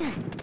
Yeah.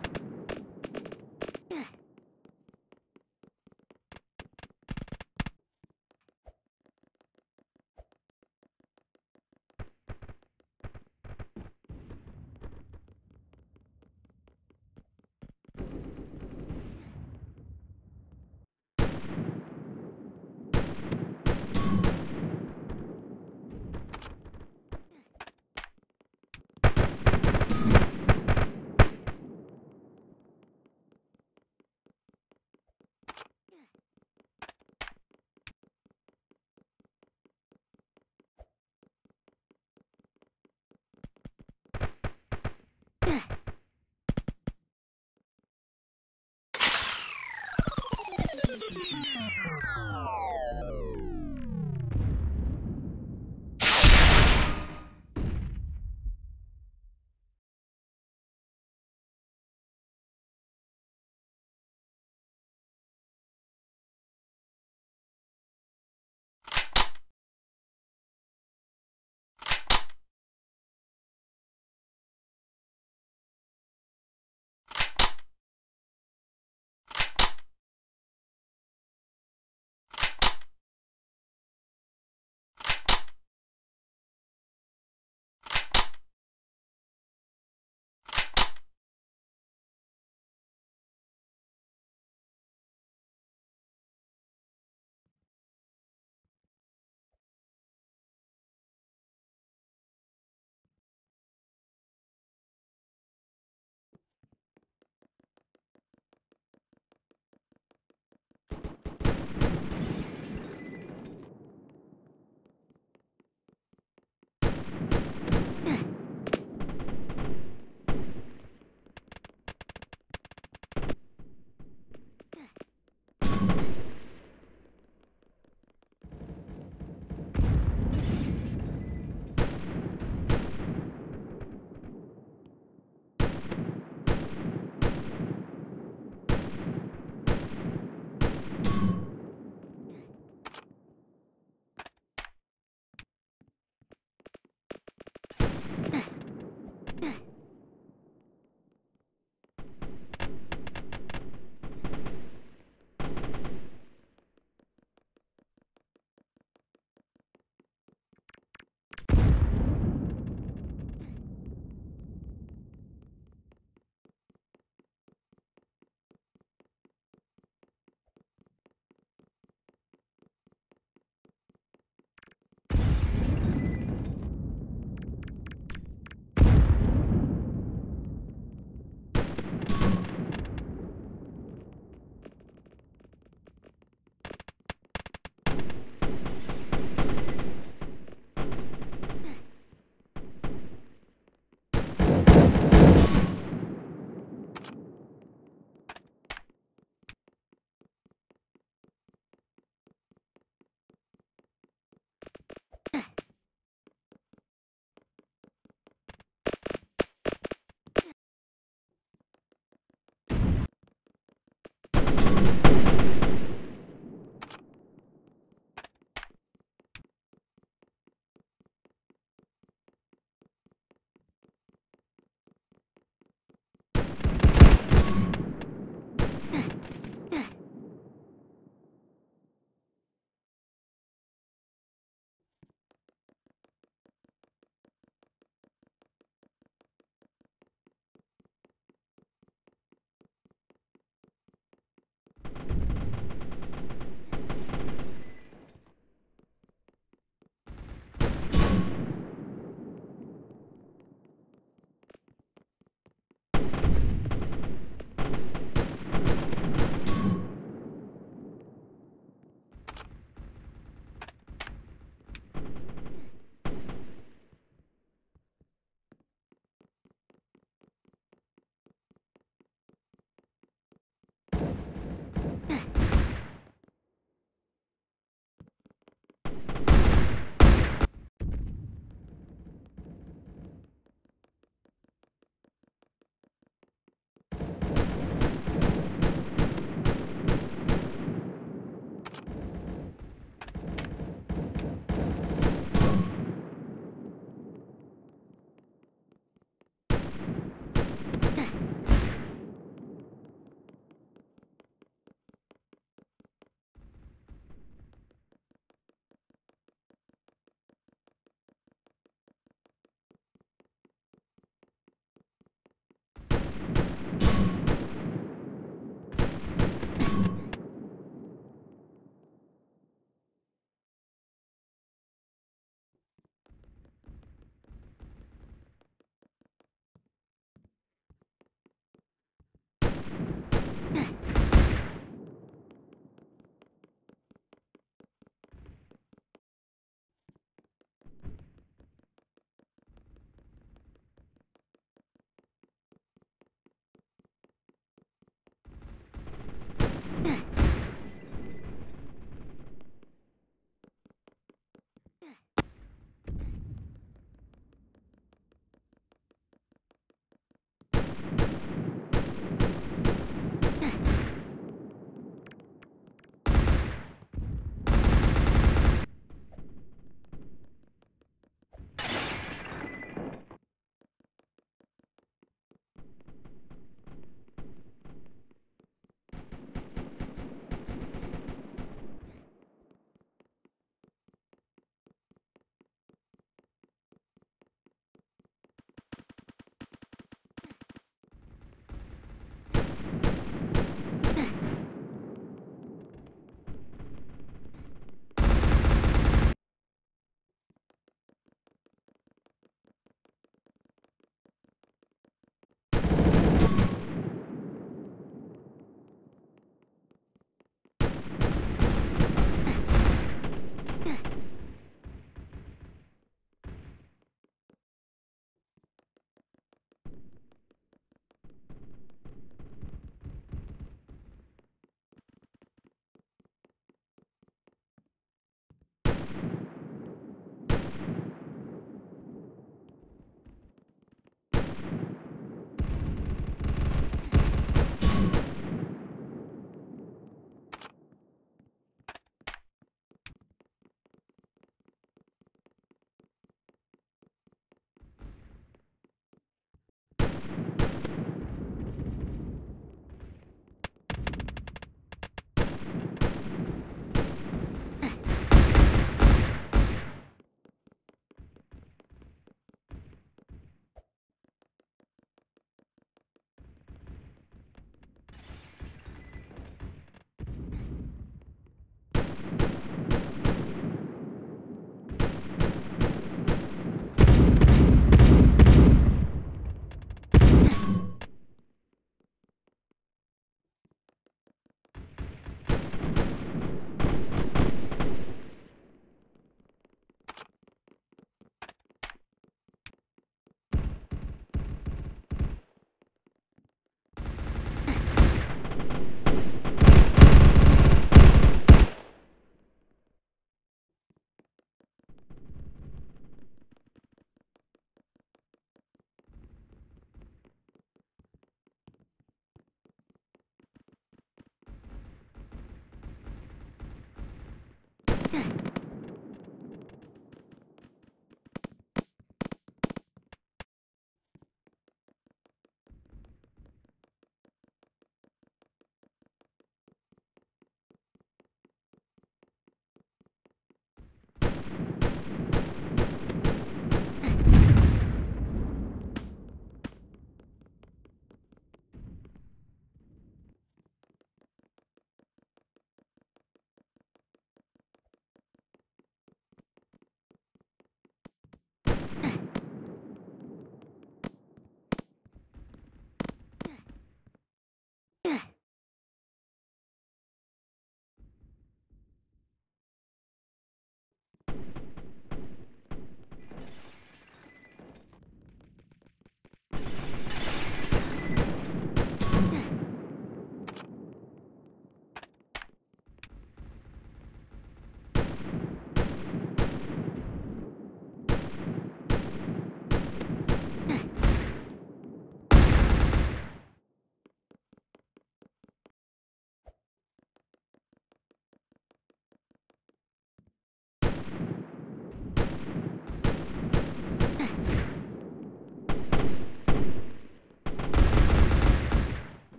Good.